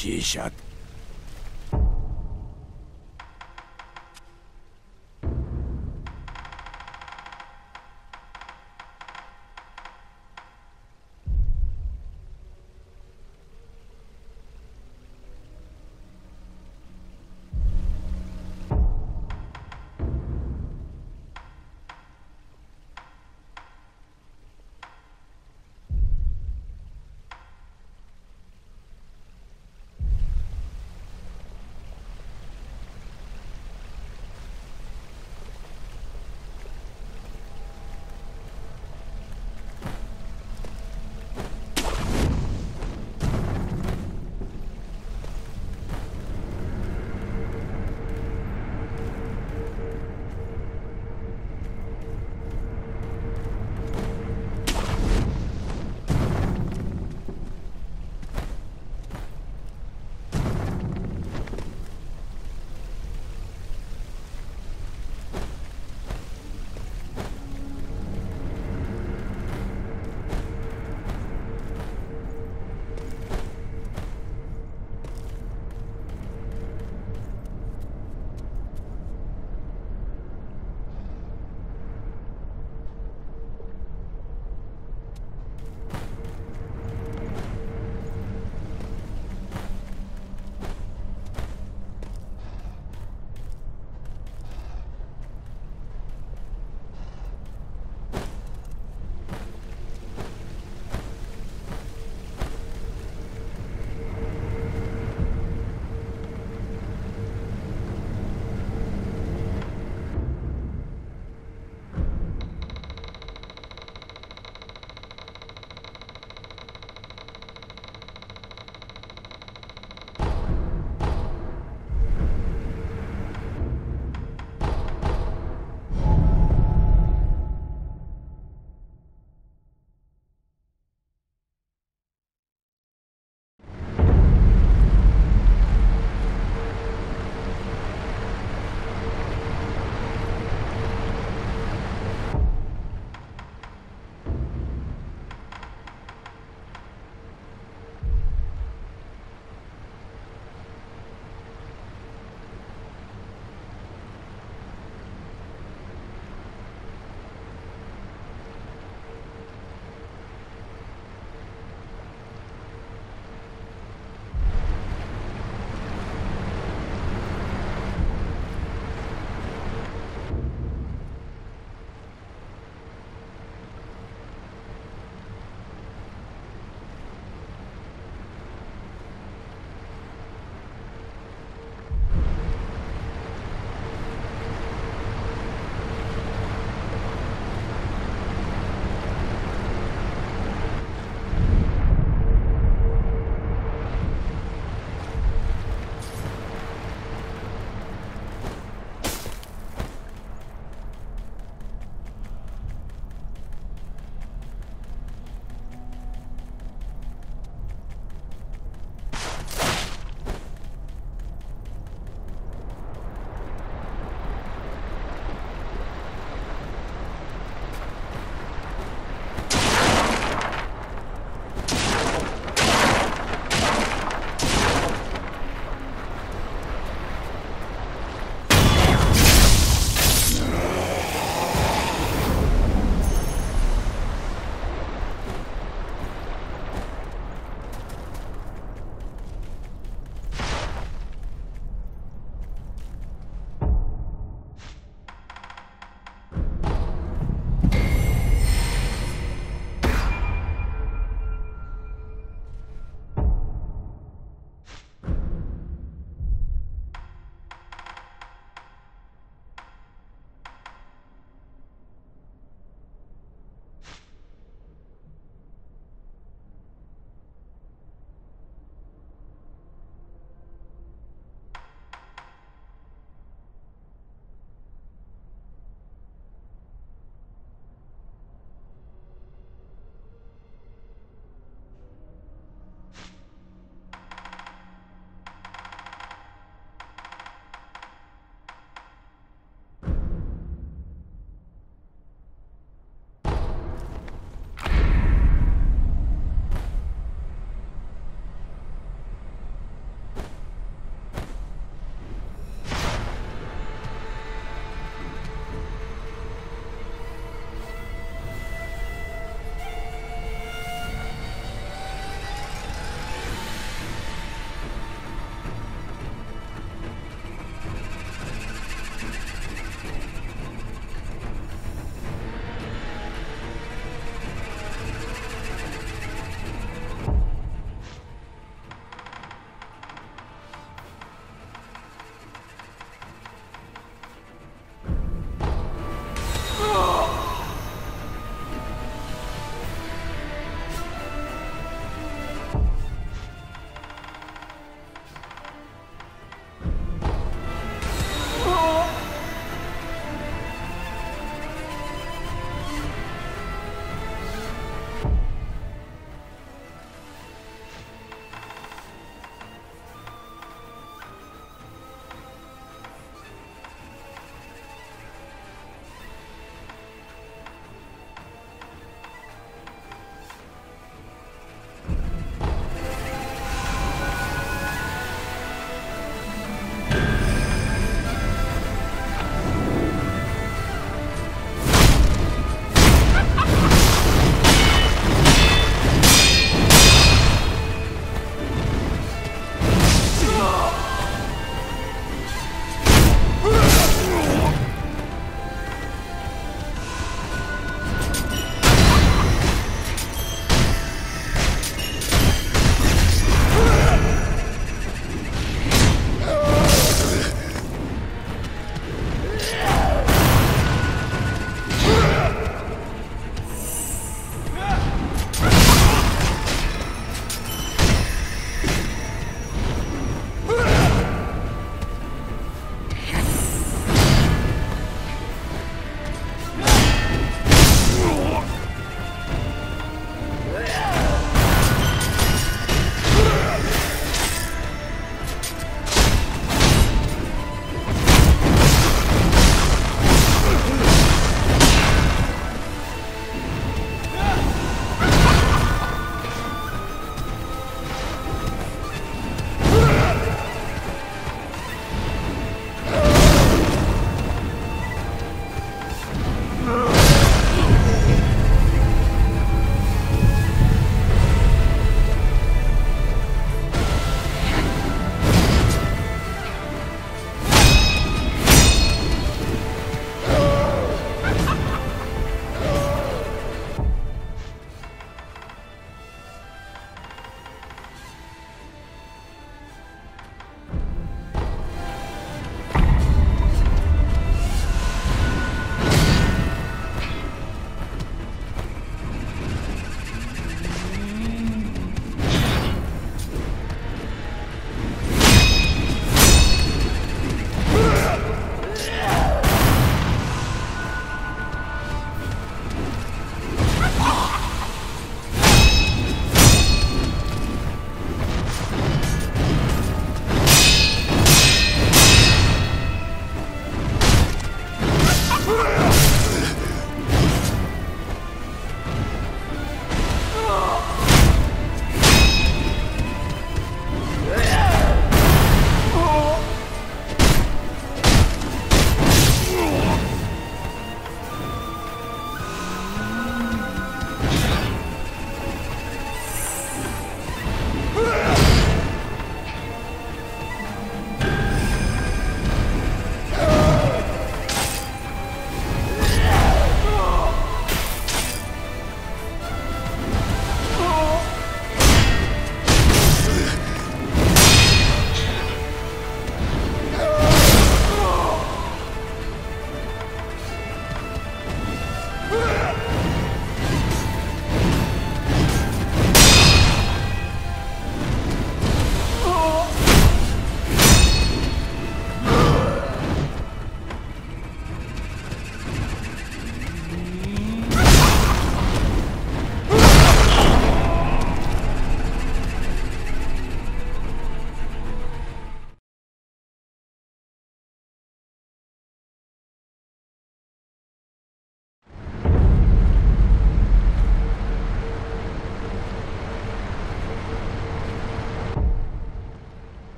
bochecha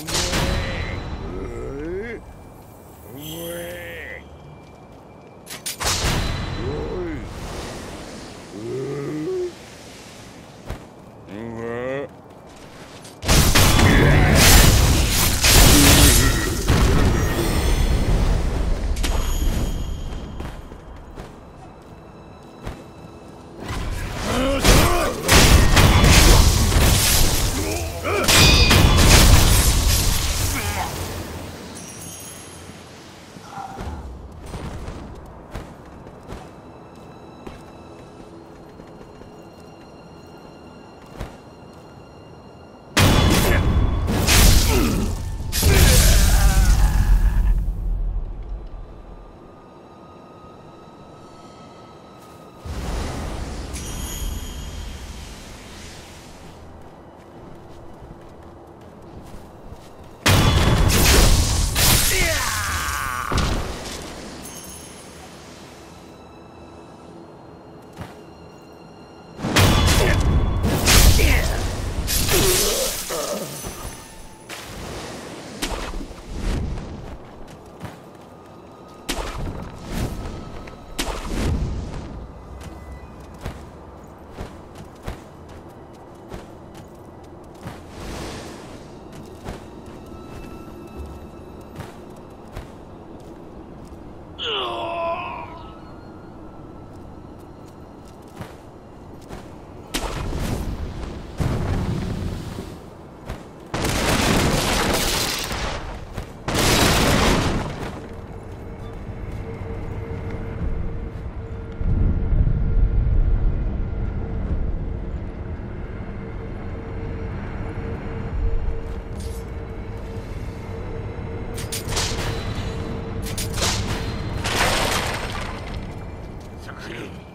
Amen. Yeah.